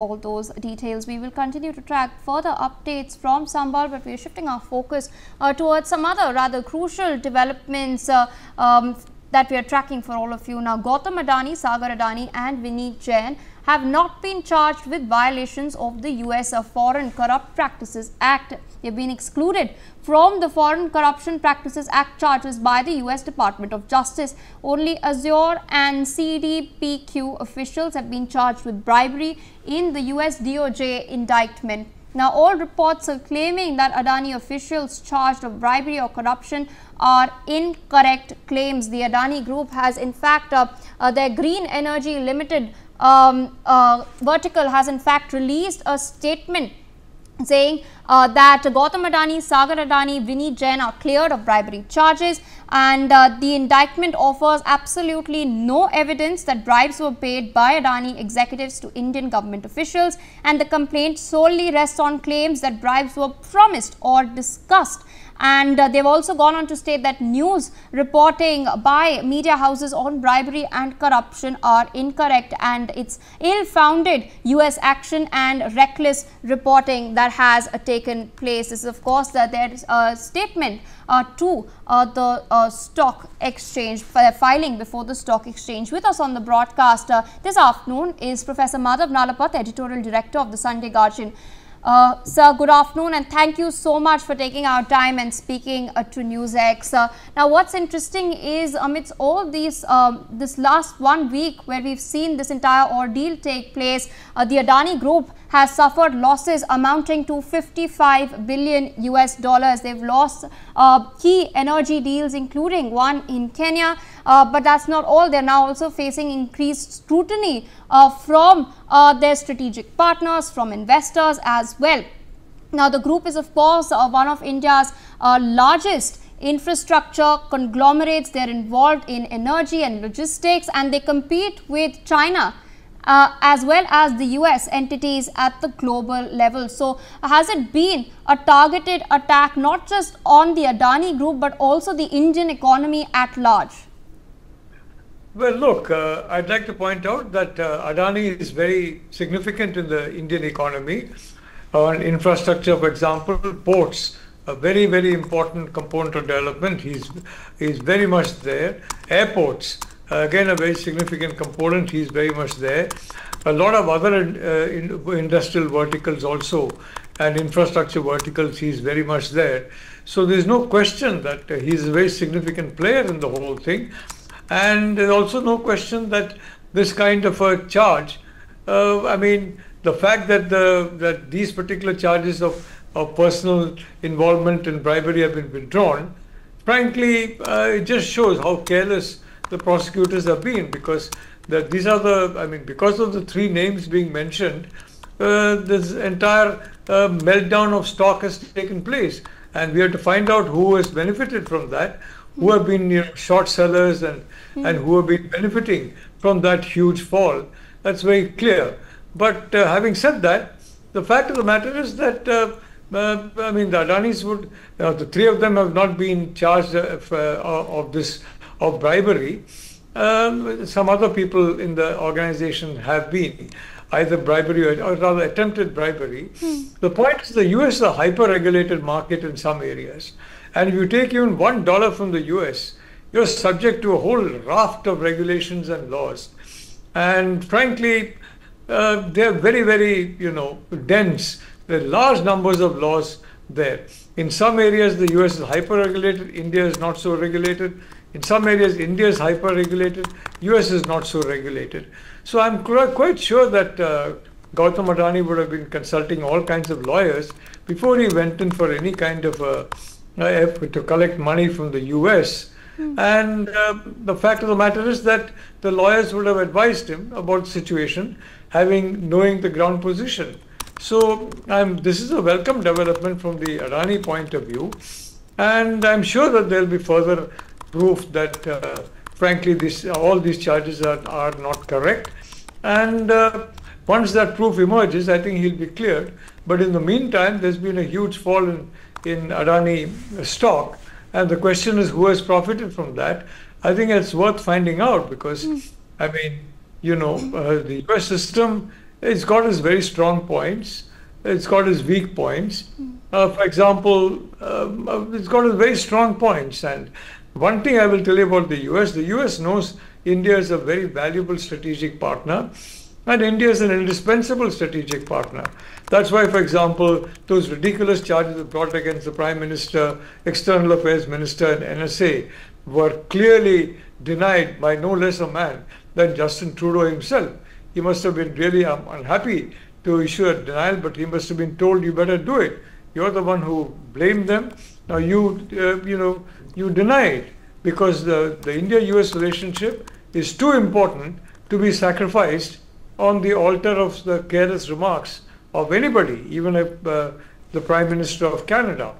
all those details. We will continue to track further updates from Sambhal, but we are shifting our focus uh, towards some other rather crucial developments uh, um, that we are tracking for all of you. Now, Gautam Adani, Sagar Adani and Vneet Jain have not been charged with violations of the US Foreign Corrupt Practices Act. They have been excluded from the Foreign Corruption Practices Act charges by the US Department of Justice. Only Azure and CDPQ officials have been charged with bribery in the US DOJ indictment. Now, all reports are claiming that Adani officials charged of bribery or corruption are incorrect claims. The Adani Group has in fact, uh, uh, their Green Energy Limited um, uh, vertical has in fact released a statement saying uh, that Gautam Adani, Sagar Adani, Vneet Jain are cleared of bribery charges and uh, the indictment offers absolutely no evidence that bribes were paid by Adani executives to Indian government officials and the complaint solely rests on claims that bribes were promised or discussed and uh, they've also gone on to state that news reporting by media houses on bribery and corruption are incorrect and it's ill-founded US action and reckless reporting that has uh, taken place. This is of course uh, is a statement uh, to uh, the uh, stock exchange filing before the stock exchange. With us on the broadcast this afternoon is Professor Madhav Nalapat, editorial director of the Sunday Guardian. Uh, sir, good afternoon and thank you so much for taking our time and speaking uh, to NewsX. Uh, now, what's interesting is amidst all these, um, this last one week where we've seen this entire ordeal take place, uh, the Adani Group has suffered losses amounting to 55 billion US dollars. They've lost uh, key energy deals, including one in Kenya. Uh, but that's not all. They're now also facing increased scrutiny uh, from uh, their strategic partners, from investors as well. Now, the group is, of course, one of India's largest infrastructure conglomerates. They're involved in energy and logistics and they compete with China uh, as well as the US entities at the global level. So, has it been a targeted attack not just on the Adani group but also the Indian economy at large? Well, look, uh, I'd like to point out that uh, Adani is very significant in the Indian economy. On infrastructure, for example, ports, a very, very important component of development. He's, he's very much there. Airports, again, a very significant component. He's very much there. A lot of other uh, in, industrial verticals also and infrastructure verticals, he's very much there. So there's no question that uh, he's a very significant player in the whole thing. And there's also no question that this kind of a charge, uh, I mean, the fact that the that these particular charges of, of personal involvement in bribery have been withdrawn, frankly, uh, it just shows how careless the prosecutors have been because the, these are the, I mean, because of the three names being mentioned, uh, this entire uh, meltdown of stock has taken place. And we have to find out who has benefited from that, who have been you know, short sellers and, mm. and who have been benefiting from that huge fall. That's very clear. But uh, having said that, the fact of the matter is that, uh, uh, I mean, the Adanis would, the three of them have not been charged of, uh, of this, of bribery. Um, some other people in the organization have been either bribery or, or rather attempted bribery. Hmm. The point is the US is a hyper-regulated market in some areas. And if you take even one dollar from the US, you're subject to a whole raft of regulations and laws. And frankly, uh, they're very, very, you know, dense. There are large numbers of laws there. In some areas, the US is hyper-regulated. India is not so regulated. In some areas, India is hyper-regulated. US is not so regulated. So I'm quite sure that uh, Gautam Adani would have been consulting all kinds of lawyers before he went in for any kind of a, to collect money from the US. Mm. And uh, the fact of the matter is that the lawyers would have advised him about the situation, having knowing the ground position. So um, this is a welcome development from the Adani point of view. And I'm sure that there'll be further proof that, uh, frankly, this, all these charges are, are not correct. And uh, once that proof emerges, I think he'll be cleared. But in the meantime, there's been a huge fall in, in Adani stock. And the question is who has profited from that? I think it's worth finding out because, mm. I mean, you know, uh, the US system it's got its very strong points, it's got its weak points. Uh, for example, um, uh, it's got its very strong points. And one thing I will tell you about the US the US knows India is a very valuable strategic partner, and India is an indispensable strategic partner. That's why, for example, those ridiculous charges brought against the Prime Minister, External Affairs Minister, and NSA were clearly denied by no less a man than Justin Trudeau himself. He must have been really um, unhappy to issue a denial, but he must have been told, you better do it. You're the one who blamed them. Now you, uh, you know, you deny it because the, the India-US relationship is too important to be sacrificed on the altar of the careless remarks of anybody, even if uh, the Prime Minister of Canada.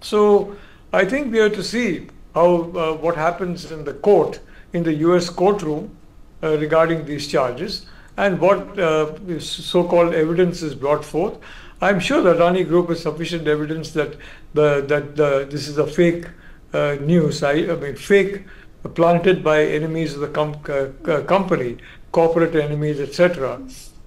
So I think we have to see how uh, what happens in the court, in the U.S. courtroom uh, regarding these charges, and what uh, so-called evidence is brought forth. I'm sure the Adani Group has sufficient evidence that the that the, this is a fake uh, news. I, I mean, fake planted by enemies of the com- uh, company, corporate enemies, etc.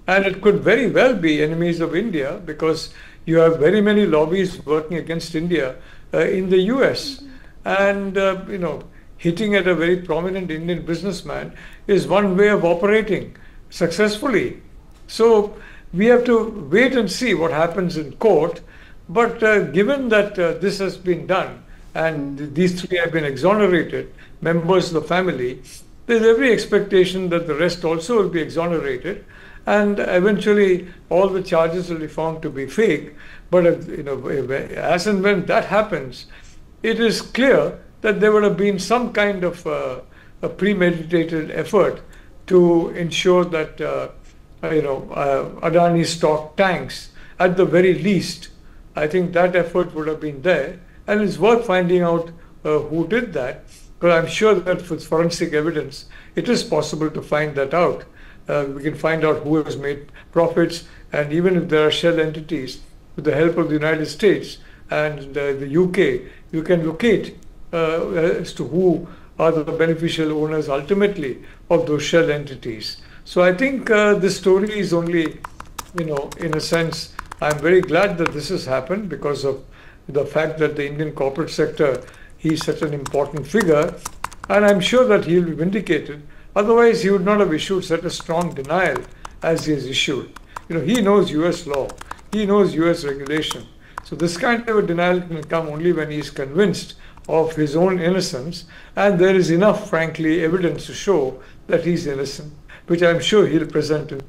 And it could very well be enemies of India because you have very many lobbies working against India uh, in the US. And, uh, you know, hitting at a very prominent Indian businessman is one way of operating successfully. So we have to wait and see what happens in court. But uh, given that uh, this has been done and these three have been exonerated, members of the family, there's every expectation that the rest also will be exonerated and eventually all the charges will be found to be fake. But uh, you know, as and when that happens, it is clear that there would have been some kind of uh, a premeditated effort to ensure that uh, you know uh, Adani stock tanks at the very least. I think that effort would have been there, and it's worth finding out uh, who did that. Because I'm sure that with forensic evidence, it is possible to find that out. Uh, we can find out who has made profits, and even if there are shell entities, with the help of the United States and the UK, you can locate uh, as to who are the beneficial owners ultimately of those shell entities. So I think uh, this story is only, you know, in a sense, I'm very glad that this has happened because of the fact that the Indian corporate sector is such an important figure, and I'm sure that he'll be vindicated. Otherwise, he would not have issued such a strong denial as he has issued. You know, he knows US law, he knows US regulation. So this kind of a denial can come only when he is convinced of his own innocence, and there is enough, frankly, evidence to show that he's innocent, which I'm sure he'll present to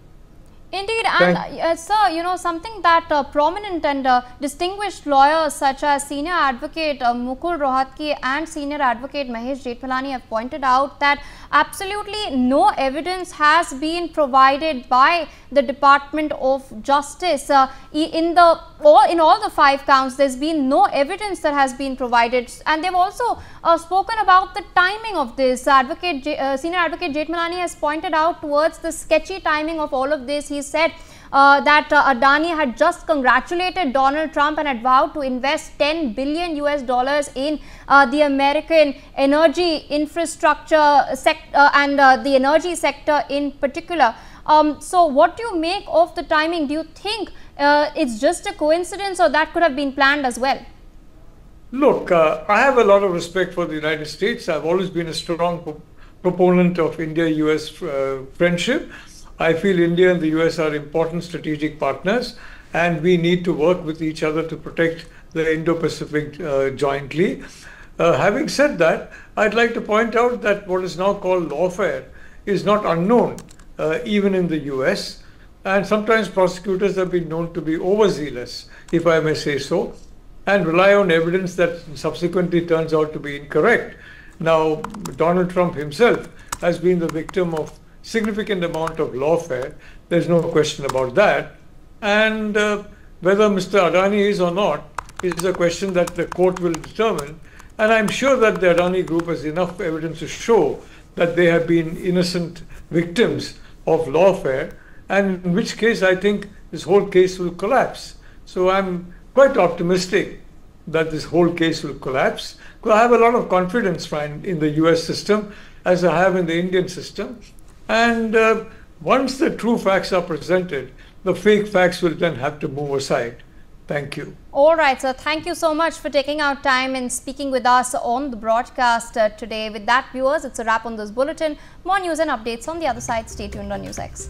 Indeed, and uh, sir, you know, something that uh, prominent and uh, distinguished lawyers such as senior advocate uh, Mukul Rohatgi and senior advocate Mahesh Jethmalani have pointed out that absolutely no evidence has been provided by the Department of Justice uh, in the or in all the five counts. There's been no evidence that has been provided, and they've also uh, spoken about the timing of this. Advocate, J, senior advocate Jethmalani has pointed out towards the sketchy timing of all of this. Said uh, that uh, Adani had just congratulated Donald Trump and had vowed to invest 10 billion US dollars in uh, the American energy infrastructure sector uh, and uh, the energy sector in particular. Um, so, what do you make of the timing? Do you think uh, it's just a coincidence or that could have been planned as well? Look, I have a lot of respect for the United States. I've always been a strong proponent of India-US friendship. I feel India and the US are important strategic partners, and we need to work with each other to protect the Indo Pacific uh, jointly. Uh, having said that, I'd like to point out that what is now called lawfare is not unknown, uh, even in the US. And sometimes prosecutors have been known to be overzealous, if I may say so, and rely on evidence that subsequently turns out to be incorrect. Now, Donald Trump himself has been the victim of significant amount of lawfare. There's no question about that. And uh, whether Mr. Adani is or not is a question that the court will determine. And I'm sure that the Adani group has enough evidence to show that they have been innocent victims of lawfare, and in which case I think this whole case will collapse. So I'm quite optimistic that this whole case will collapse. Because I have a lot of confidence in the US system, as I have in the Indian system. And uh, once the true facts are presented, the fake facts will then have to move aside. Thank you. All right, sir. Thank you so much for taking out time and speaking with us on the broadcast uh, today. With that, viewers, it's a wrap on this bulletin. More news and updates on the other side. Stay tuned on NewsX.